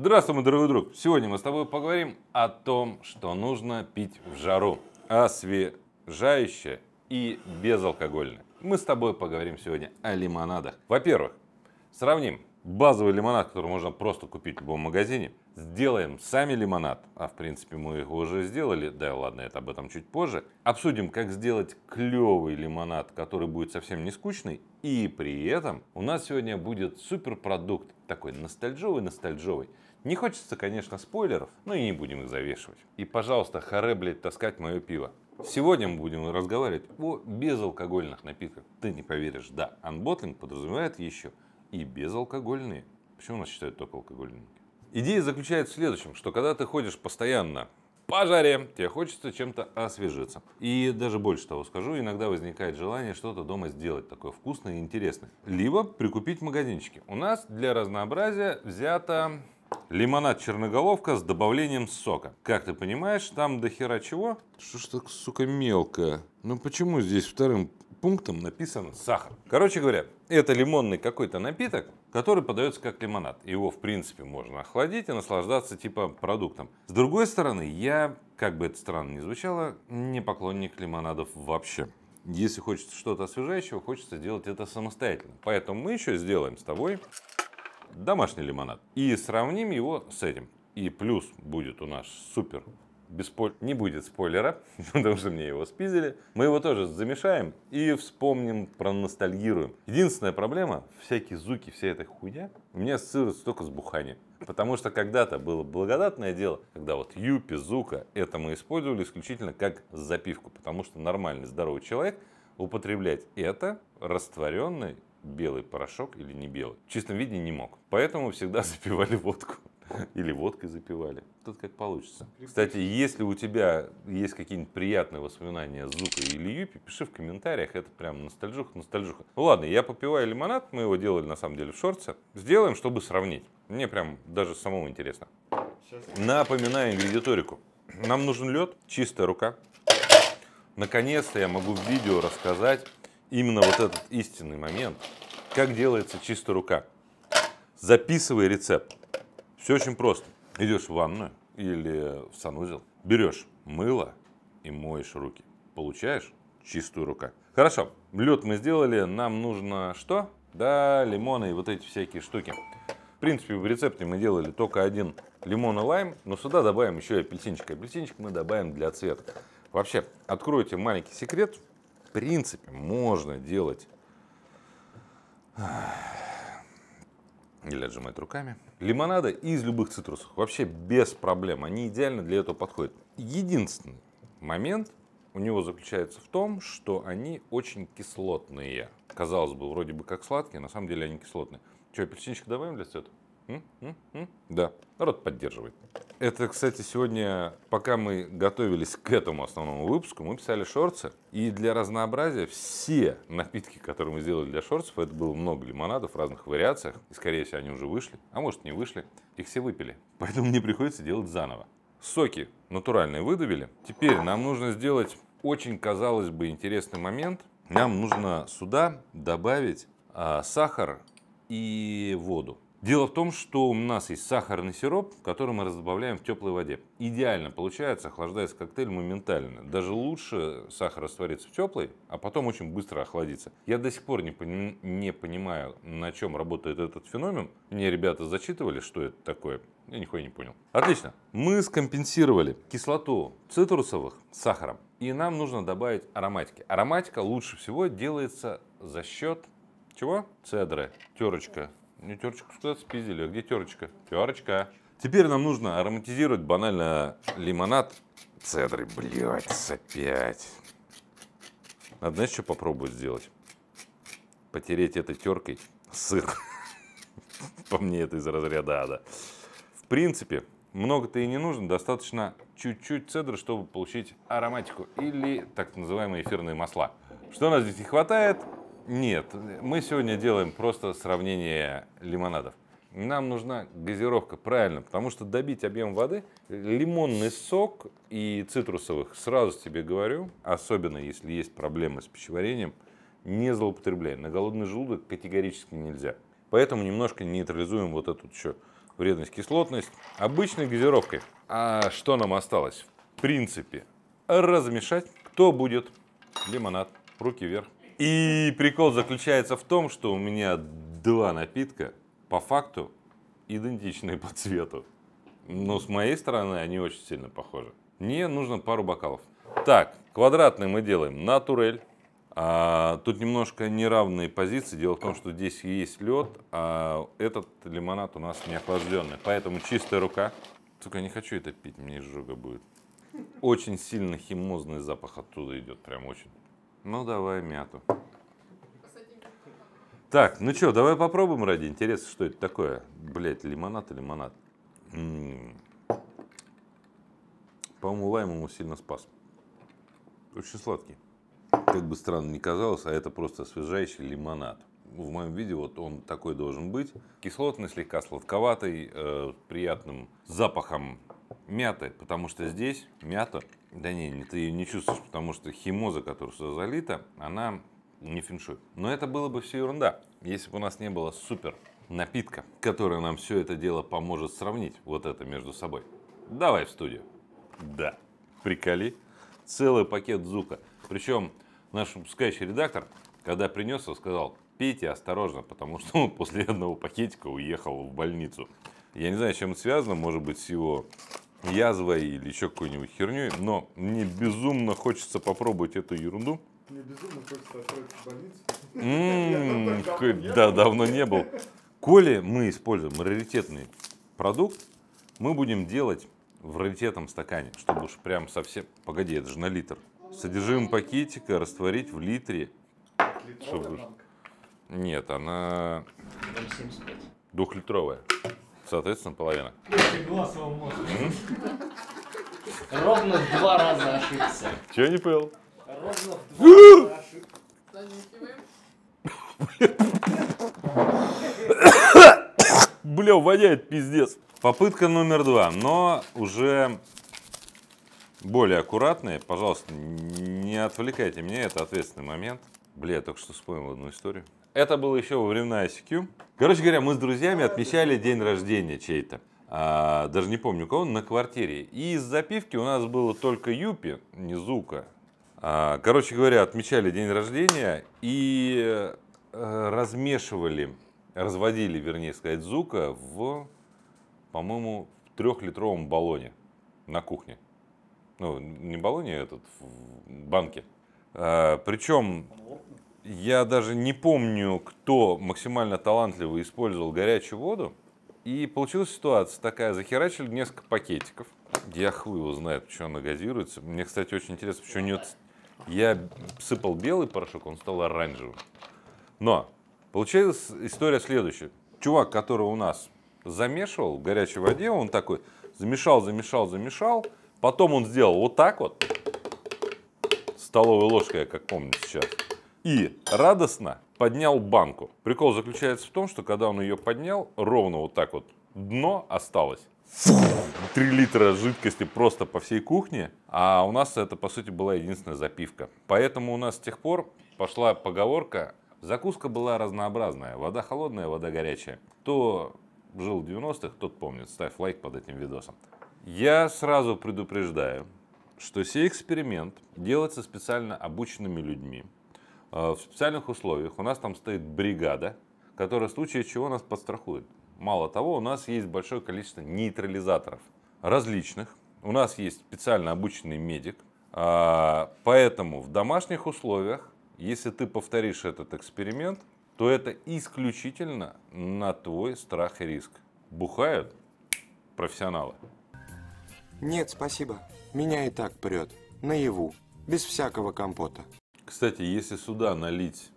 Здравствуй, мой дорогой друг. Сегодня мы с тобой поговорим о том, что нужно пить в жару. Освежающее и безалкогольное. Мы с тобой поговорим сегодня о лимонадах. Во-первых, сравним базовый лимонад, который можно просто купить в любом магазине. Сделаем сами лимонад, а в принципе мы его уже сделали, да ладно, это об этом чуть позже. Обсудим, как сделать клевый лимонад, который будет совсем не скучный. И при этом у нас сегодня будет суперпродукт, такой ностальжовый-ностальжовый. Не хочется, конечно, спойлеров, но и не будем их завешивать. И, пожалуйста, харе, блядь, таскать мое пиво. Сегодня мы будем разговаривать о безалкогольных напитках. Ты не поверишь, да, анботлинг подразумевает еще и безалкогольные. Почему нас считают только алкогольные? Идея заключается в следующем, что когда ты ходишь постоянно по жаре, тебе хочется чем-то освежиться. И даже больше того скажу, иногда возникает желание что-то дома сделать такое вкусное и интересное. Либо прикупить в магазинчике. У нас для разнообразия взято лимонад черноголовка с добавлением сока. Как ты понимаешь, там до хера чего? Что ж так, сука, мелко? Ну почему здесь вторым пунктом написано сахар. Короче говоря, это лимонный какой-то напиток, который подается как лимонад. Его, в принципе, можно охладить и наслаждаться типа продуктом. С другой стороны, я, как бы это странно ни звучало, не поклонник лимонадов вообще. Если хочется что-то освежающего, хочется сделать это самостоятельно. Поэтому мы еще сделаем с тобой домашний лимонад. И сравним его с этим. И плюс будет у нас супер без спой... не будет спойлера, потому что мне его спиздили. Мы его тоже замешаем и вспомним, проностальгируем. Единственная проблема, всякие звуки, вся эта хуйня, у меня ассоциируется только с буханием. Потому что когда-то было благодатное дело, когда вот юпи, зука, это мы использовали исключительно как запивку. Потому что нормальный, здоровый человек употреблять это растворенный белый порошок или не белый в чистом виде не мог. Поэтому всегда запивали водку. Или водкой запивали. Тут как получится. Кстати, если у тебя есть какие-нибудь приятные воспоминания с Зукой или Юпи, пиши в комментариях. Это прям ностальжуха, ностальжуха. Ну ладно, я попиваю лимонад. Мы его делали на самом деле в шорте. Сделаем, чтобы сравнить. Мне прям даже самому интересно. Напоминаю ингредиторику. Нам нужен лед, чистая рука. Наконец-то я могу в видео рассказать именно вот этот истинный момент, как делается чистая рука. Записывай рецепт. Все очень просто. Идешь в ванную или в санузел, берешь мыло и моешь руки. Получаешь чистую рука. Хорошо, лед мы сделали, нам нужно что? Да, лимоны и вот эти всякие штуки. В принципе, в рецепте мы делали только один лимон и лайм, но сюда добавим еще и апельсинчик. Апельсинчик мы добавим для цвета. Вообще, откройте маленький секрет. В принципе, можно делать или отжимать руками. Лимонады из любых цитрусов вообще без проблем. Они идеально для этого подходят. Единственный момент у него заключается в том, что они очень кислотные. Казалось бы, вроде бы как сладкие, на самом деле они кислотные. Что, апельсинчик добавим для цвета? Да, народ поддерживает. Это, кстати, сегодня, пока мы готовились к этому основному выпуску, мы писали шорцы. И для разнообразия все напитки, которые мы сделали для шорцев, это было много лимонадов в разных вариациях. И, скорее всего, они уже вышли, а может не вышли. Их все выпили. Поэтому мне приходится делать заново. Соки натуральные выдавили. Теперь нам нужно сделать очень, казалось бы, интересный момент. Нам нужно сюда добавить а, сахар и воду. Дело в том, что у нас есть сахарный сироп, который мы разбавляем в теплой воде. Идеально получается, охлаждается коктейль моментально. Даже лучше сахар растворится в теплой, а потом очень быстро охладится. Я до сих пор не, пони- не понимаю, на чем работает этот феномен. Мне ребята зачитывали, что это такое. Я нихуя не понял. Отлично. Мы скомпенсировали кислоту цитрусовых сахаром. И нам нужно добавить ароматики. Ароматика лучше всего делается за счет чего? Цедры. Терочка мне терочку куда-то спиздили. А где терочка? Терочка. Теперь нам нужно ароматизировать банально лимонад цедры. Блять, опять. Надо, знаешь, что попробовать сделать? Потереть этой теркой сыр. По мне это из разряда ада. В принципе, много-то и не нужно. Достаточно чуть-чуть цедры, чтобы получить ароматику. Или так называемые эфирные масла. Что у нас здесь не хватает? Нет, мы сегодня делаем просто сравнение лимонадов. Нам нужна газировка, правильно, потому что добить объем воды, лимонный сок и цитрусовых, сразу тебе говорю, особенно если есть проблемы с пищеварением, не злоупотребляй. На голодный желудок категорически нельзя. Поэтому немножко нейтрализуем вот эту еще вредность, кислотность обычной газировкой. А что нам осталось? В принципе, размешать. Кто будет? Лимонад. Руки вверх. И прикол заключается в том, что у меня два напитка по факту идентичные по цвету. Но с моей стороны они очень сильно похожи. Мне нужно пару бокалов. Так, квадратный мы делаем натурель. А, тут немножко неравные позиции. Дело в том, что здесь есть лед, а этот лимонад у нас не охлажденный. Поэтому чистая рука. Только не хочу это пить, мне изжога будет. Очень сильно химозный запах оттуда идет, прям очень. Ну давай мяту. Так, ну что, давай попробуем ради интереса, что это такое. Блять, лимонад и лимонад. М-м. По-моему, лайм ему сильно спас. Очень сладкий. Как бы странно ни казалось, а это просто освежающий лимонад. В моем видео вот он такой должен быть. Кислотный, слегка сладковатый, э, приятным запахом мяты, потому что здесь мята, да не, ты ее не чувствуешь, потому что химоза, которая сюда залита, она не феншуй. Но это было бы все ерунда, если бы у нас не было супер напитка, который нам все это дело поможет сравнить, вот это между собой. Давай в студию. Да, приколи. Целый пакет зука. Причем наш выпускающий редактор, когда принес его, сказал, пейте осторожно, потому что он после одного пакетика уехал в больницу. Я не знаю, с чем это связано, может быть, с его язвой или еще какой-нибудь херней, но мне безумно хочется попробовать эту ерунду. Мне безумно хочется в больницу. М, Да, давно не был. Коли мы используем раритетный продукт, мы будем делать в раритетном стакане, чтобы уж прям совсем... Погоди, это же на литр. Содержимое пакетика растворить в литре. Чтобы Нет, она Там 75. двухлитровая. Соответственно, половина. Ровно в два раза ошибся. Че не понял? Ровно в два раза ошибся. Бля, воняет пиздец. Попытка номер два, но уже более аккуратная. Пожалуйста, не отвлекайте меня, это ответственный момент. Бля, я только что вспомнил одну историю. Это было еще во времена ICQ. Короче говоря, мы с друзьями отмечали день рождения чей-то. А, даже не помню кого, на квартире. И из запивки у нас было только Юпи, не Зука. А, короче говоря, отмечали день рождения и э, размешивали, разводили, вернее сказать, Зука в, по-моему, трехлитровом баллоне на кухне. Ну, не баллоне, а этот, в банке. А, причем я даже не помню, кто максимально талантливо использовал горячую воду. И получилась ситуация такая, захерачили несколько пакетиков. Я хуй его знает, почему она газируется. Мне, кстати, очень интересно, почему нет... Я сыпал белый порошок, он стал оранжевым. Но получилась история следующая. Чувак, который у нас замешивал в горячей воде, он такой замешал, замешал, замешал. Потом он сделал вот так вот, столовой ложкой, я как помню сейчас. И радостно поднял банку. Прикол заключается в том, что когда он ее поднял, ровно вот так вот дно осталось. Три литра жидкости просто по всей кухне, а у нас это, по сути, была единственная запивка. Поэтому у нас с тех пор пошла поговорка, закуска была разнообразная, вода холодная, вода горячая. Кто жил в 90-х, тот помнит, ставь лайк под этим видосом. Я сразу предупреждаю, что сей эксперимент делается специально обученными людьми, в специальных условиях. У нас там стоит бригада, которая в случае чего нас подстрахует. Мало того, у нас есть большое количество нейтрализаторов различных. У нас есть специально обученный медик. А, Поэтому в домашних условиях, если ты повторишь этот эксперимент, то это исключительно на твой страх и риск. Бухают профессионалы. Нет, спасибо. Меня и так прет. Наяву. Без всякого компота. Кстати, если сюда налить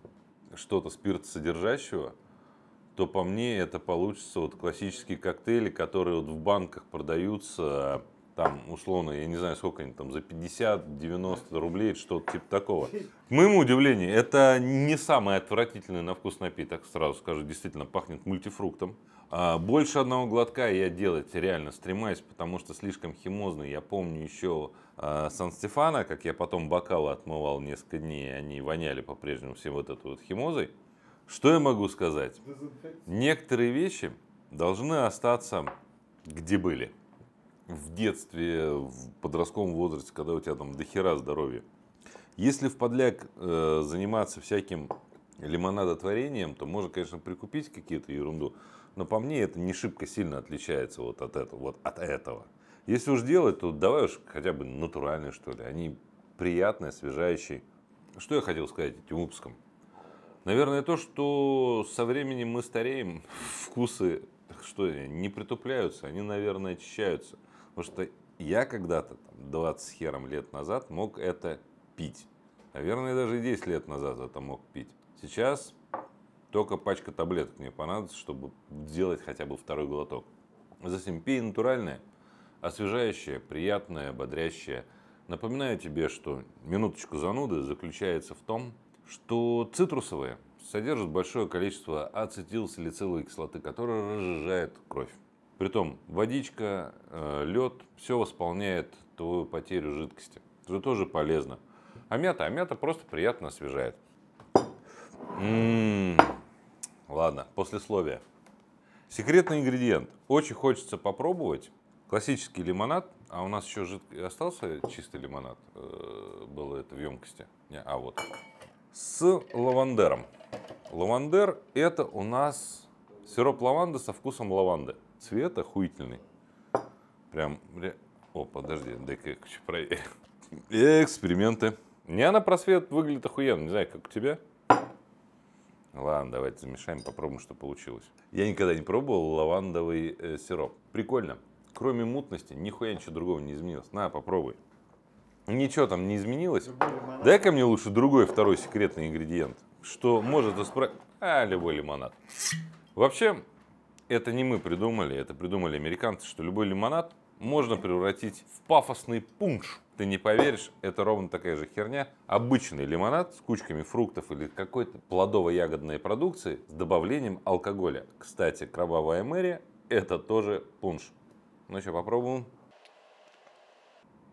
что-то спиртосодержащего, то по мне это получится вот классические коктейли, которые вот в банках продаются, там условно, я не знаю сколько они там, за 50-90 рублей, что-то типа такого. К моему удивлению, это не самый отвратительный на вкус напиток, сразу скажу, действительно пахнет мультифруктом. А больше одного глотка я делать реально стремаюсь, потому что слишком химозный. Я помню еще а, Сан-Стефана, как я потом бокалы отмывал несколько дней, они воняли по-прежнему всем вот этой вот химозой. Что я могу сказать? Некоторые вещи должны остаться где были. В детстве, в подростковом возрасте, когда у тебя там дохера здоровья. Если в подляк э, заниматься всяким лимонадотворением, то можно, конечно, прикупить какие-то ерунду. Но по мне это не шибко сильно отличается вот от этого. Вот от этого. Если уж делать, то давай уж хотя бы натуральные, что ли. Они приятные, освежающие. Что я хотел сказать этим выпуском? Наверное, то, что со временем мы стареем, вкусы что не притупляются, они, наверное, очищаются. Потому что я когда-то, 20 с хером лет назад, мог это пить. Наверное, даже и 10 лет назад это мог пить. Сейчас только пачка таблеток мне понадобится, чтобы сделать хотя бы второй глоток. Затем пей натуральное, освежающее, приятное, бодрящее. Напоминаю тебе, что минуточку зануды заключается в том, что цитрусовые содержат большое количество ацетилсалициловой кислоты, которая разжижает кровь. Притом водичка, э, лед, все восполняет твою потерю жидкости. Это тоже полезно. А мята? А мята просто приятно освежает. М-м-м. Ладно, послесловие. Секретный ингредиент. Очень хочется попробовать. Классический лимонад. А у нас еще жидкий... остался чистый лимонад. Э, было это в емкости. Не, а вот с лавандером. Лавандер это у нас сироп лаванды со вкусом лаванды. Цвет охуительный. Прям... О, подожди, дай-ка я проверю. Эксперименты. Не на просвет выглядит охуенно. Не знаю, как у тебя. Ладно, давайте замешаем, попробуем, что получилось. Я никогда не пробовал лавандовый э, сироп. Прикольно. Кроме мутности, нихуя ничего другого не изменилось. На, попробуй. Ничего там не изменилось. Дай-ка мне лучше другой второй секретный ингредиент, что может исправить... А, любой лимонад. Вообще, это не мы придумали, это придумали американцы, что любой лимонад можно превратить в пафосный пунш. Ты не поверишь, это ровно такая же херня. Обычный лимонад с кучками фруктов или какой-то плодово-ягодной продукции с добавлением алкоголя. Кстати, кровавая Мэри это тоже пунш. Ну что, попробуем.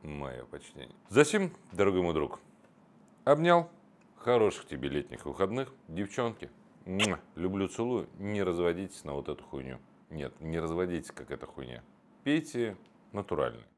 Мое почтение. Затем, дорогой мой друг, обнял. Хороших тебе летних выходных. Девчонки, люблю, целую. Не разводитесь на вот эту хуйню. Нет, не разводитесь, как эта хуйня. Пейте натурально.